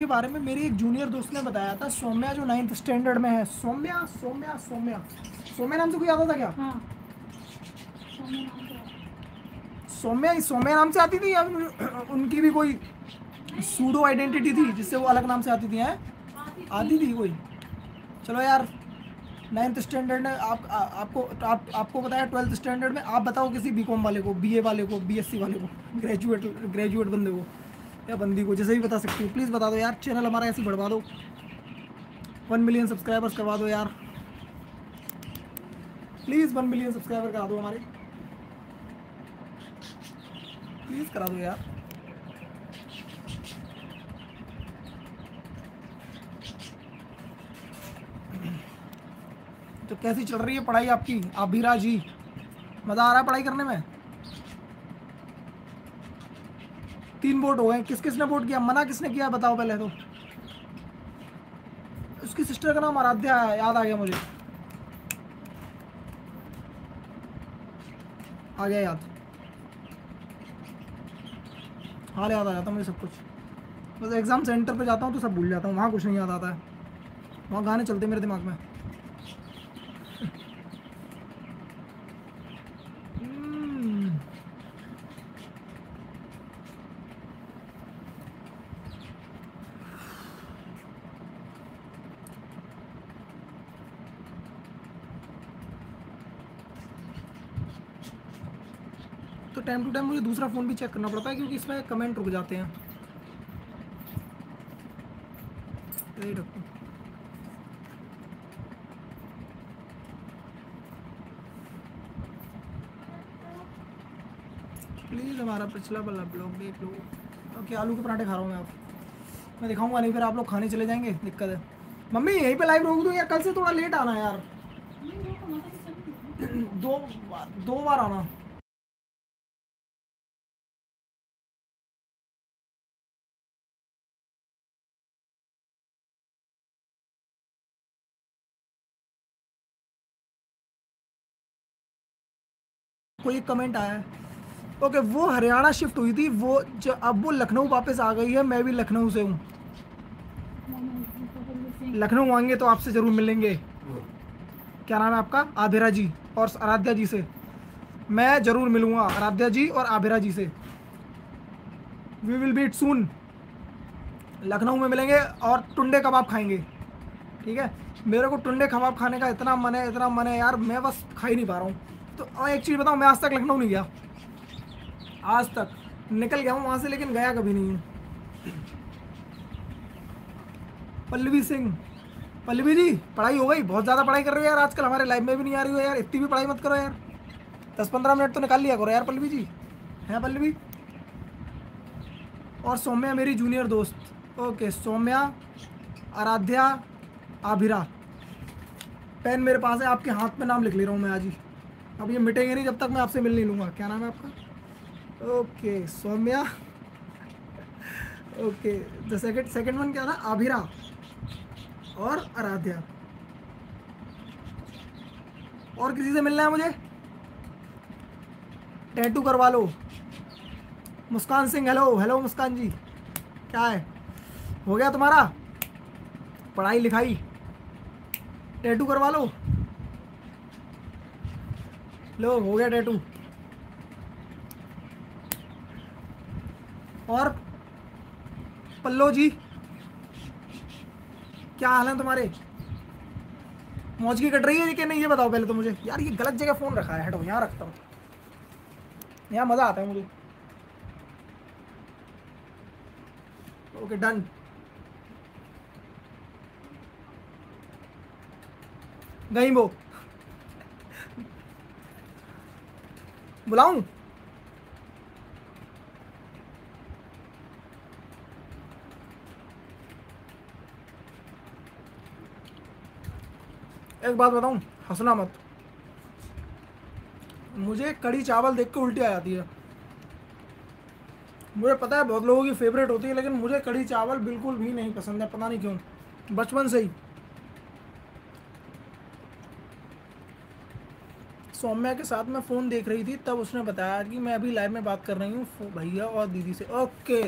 के बारे में मेरी एक जूनियर दोस्त ने बताया था सौम्या जो नाइन्थ स्टैंडर्ड में है। सौम्या सौम्या सौम्या। सौम्या नाम से कोई आता था क्या? हाँ। सौम्या सौम्या नाम से आती थी या उनकी भी कोई सूडो आइडेंटिटी थी जिससे वो अलग नाम से आती थी हैं? आती थी कोई? चलो यार नाइन्थ स्टैंडर्ड में आप आ, आपको आप, आपको बताया ट्वेल्थ स्टैंडर्ड में आप बताओ किसी बीकॉम वाले को बीए वाले को बीएससी वाले को ग्रेजुएट ग्रेजुएट बंदे को। या बंदी को, जैसे भी बता सकती हो। प्लीज़ बता दो यार चैनल हमारा ऐसे बढ़वा दो। वन मिलियन सब्सक्राइबर्स करवा दो यार। प्लीज़ वन मिलियन सब्सक्राइबर करा दो हमारे। प्लीज़ करा दो यार। तो कैसी चल रही है पढ़ाई आपकी? आबिरा जी, मज़ा आ रहा है पढ़ाई करने में? तीन वोट हो गए। किस किसने वोट किया? मना किसने किया? बताओ पहले तो। उसकी सिस्टर का नाम आराध्या है, याद आ गया मुझे। आ गया याद। हाँ याद आ जाता मुझे सब कुछ। बस एग्ज़ाम सेंटर पे जाता हूँ तो सब भूल जाता हूँ, वहाँ कुछ नहीं याद आता है। वहाँ गाने चलते मेरे दिमाग में। तो टाइम टू टाइम मुझे दूसरा फ़ोन भी चेक करना पड़ता है क्योंकि इसमें कमेंट रुक जाते हैं। प्लीज़ हमारा पिछला वाला ब्लॉग देख लो। ओके आलू के पराठे खा रहा हूँ मैं आप मैं दिखाऊँगा नहीं फिर आप लोग खाने चले जाएँगे। दिक्कत है। मम्मी यहीं पे लाइव रोक दो यार कल से थोड़ा लेट आना यार? दो बार दो बार आना। कोई कमेंट आया है। ओके वो हरियाणा शिफ्ट हुई थी, वो जो अब वो लखनऊ वापस आ गई है, मैं भी लखनऊ से हूँ। लखनऊ आएँगे तो आपसे ज़रूर मिलेंगे। क्या नाम है आपका? आबिरा जी और आराध्या जी से। मैं ज़रूर मिलूँगा आराध्या जी और आबिरा जी से। We will meet soon Lucknow में मिलेंगे और टुंडे कबाब खाएँगे। ठीक है? मेरे को टुंडे कबाब खाने का इतना मन है, इतना मन है यार, मैं बस खा ही नहीं पा रहा हूँ। तो एक चीज़ बताऊँ, मैं आज तक लखनऊ नहीं गया। आज तक निकल गया हूँ वहाँ से, लेकिन गया कभी नहीं हूँ। पल्लवी सिंह। पल्लवी जी, पढ़ाई हो गई? बहुत ज़्यादा पढ़ाई कर रहे हो यार आजकल, हमारे लाइफ में भी नहीं आ रही हो यार। इतनी भी पढ़ाई मत करो यार। दस पंद्रह मिनट तो निकाल लिया करो यार पल्लवी जी। हैं पल्लवी? और सौम्या मेरी जूनियर दोस्त। ओके, सौम्या, आराध्या, आभिरा। पेन मेरे पास है, आपके हाथ में नाम लिख ले रहा हूँ मैं आज ही। अब ये मिटेंगे नहीं जब तक मैं आपसे मिल नहीं लूँगा। क्या नाम है आपका? Okay, Saumya. Okay the second second one क्या था? आभिरा और आराध्या। और किसी से मिलना है मुझे? टैटू करवा लो। Muskan Singh hello hello Muskan ji. क्या है? हो गया तुम्हारा? पढ़ाई लिखाई। टैटू करवा लो। लो, हो गया टैटू और पल्लो जी, क्या हाल है तुम्हारे? मौज की कट रही है कि नहीं, ये बताओ पहले तो मुझे। यार, ये गलत जगह फ़ोन रखा है, हटो, यहाँ रखता हूँ। यहाँ मज़ा आता है मुझे। ओके डन गई वो। बुलाऊं? एक बात बताऊँ, हंसना मत। मुझे कड़ी चावल देख के उल्टी आ जाती है। मुझे पता है बहुत लोगों की फेवरेट होती है, लेकिन मुझे कड़ी चावल बिल्कुल भी नहीं पसंद है, पता नहीं क्यों। बचपन से ही। सौम्या के साथ मैं फ़ोन देख रही थी, तब उसने बताया कि मैं अभी लाइव में बात कर रही हूँ भैया और दीदी से। ओके।